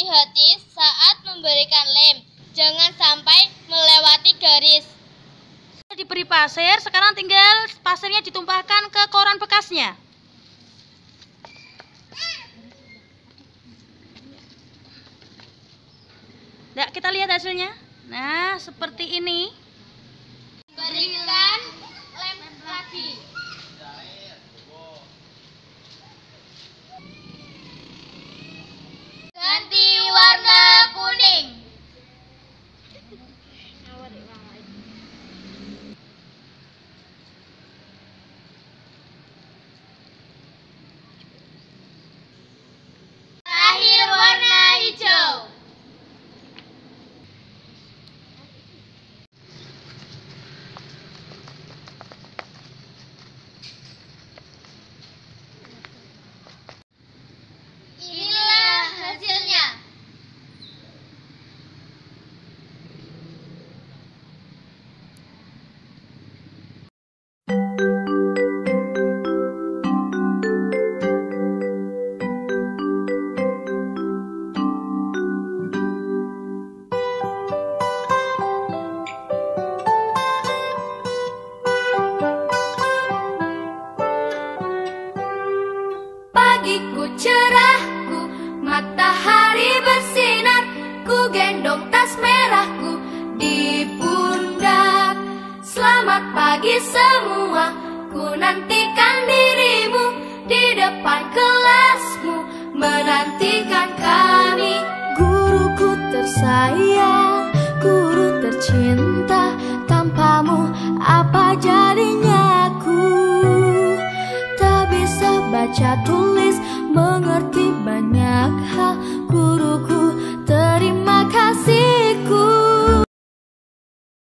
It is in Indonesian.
Hati-hati saat memberikan lem, jangan sampai melewati garis. Diberi pasir, sekarang tinggal pasirnya ditumpahkan ke koran bekasnya. Nah, kita lihat hasilnya. Nah, seperti ini. Gendong tas merahku di pundak. Selamat pagi semua, ku nantikan dirimu Di depan kelasmu, menantikan kami. Guruku tersayang, guru tercinta Tanpamu apa jadinya aku? Tak bisa baca tulis Mengerti